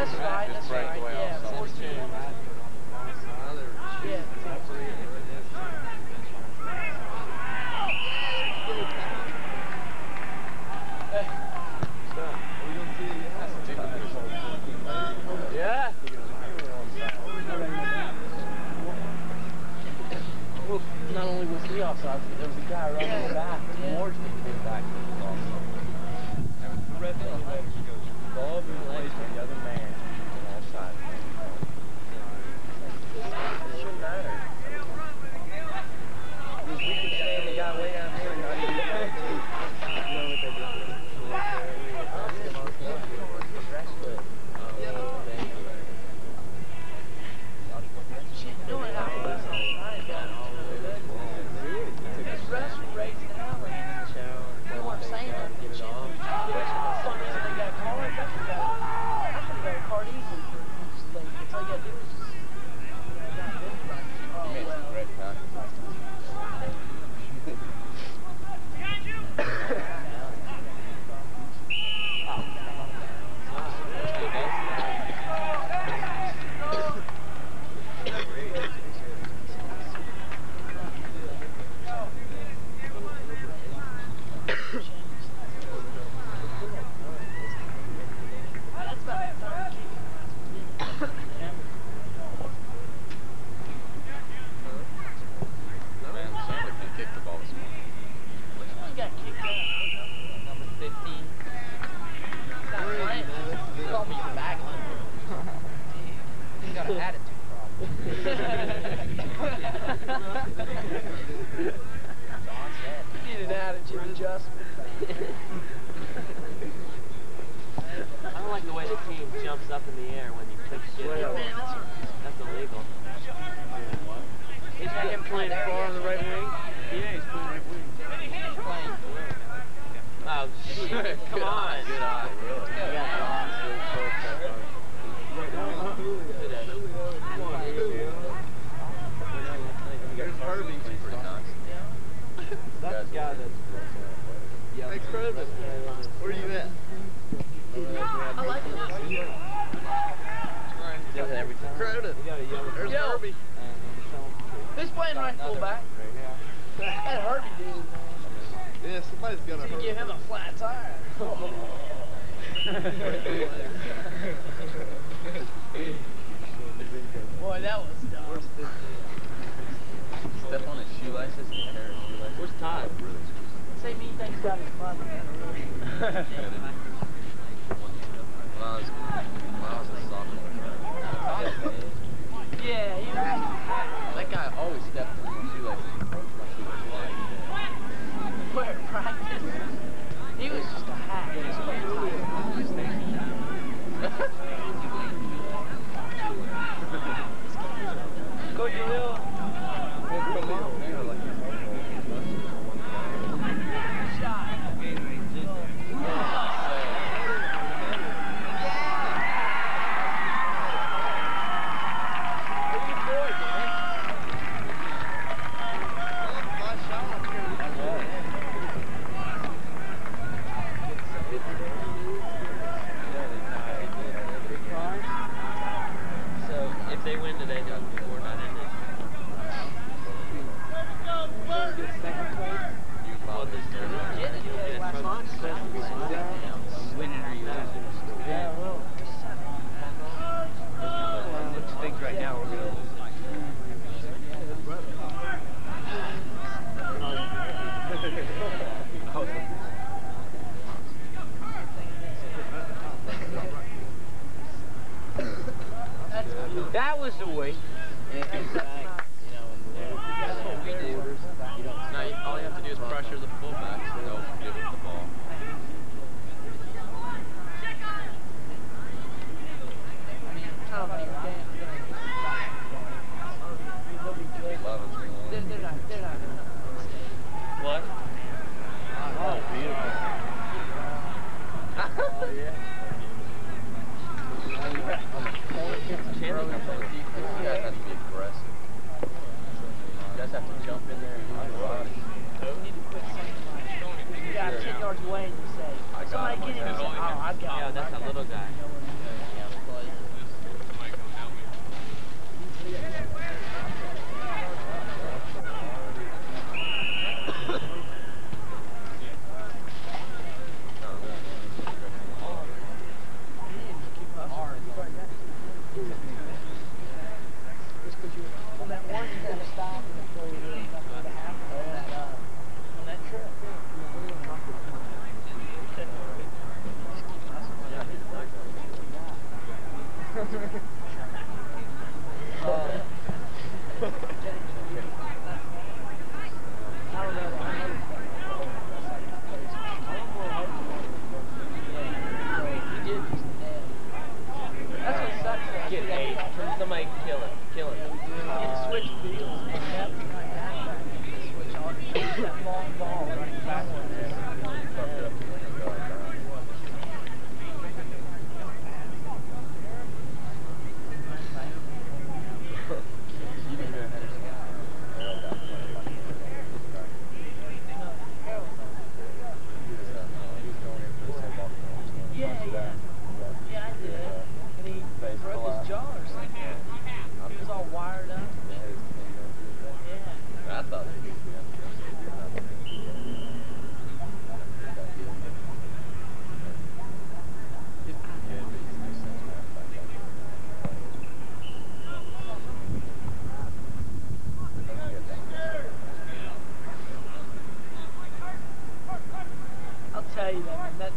that's right, that's right, yeah, 14. Yeah. Yeah. Not only was he offside, there was a guy right in the back, all and relation the other man. the way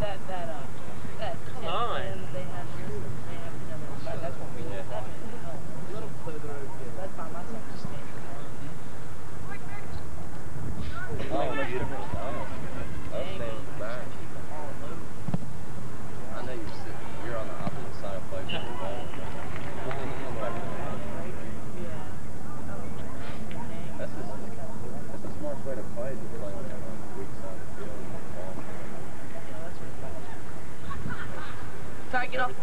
that that Get off.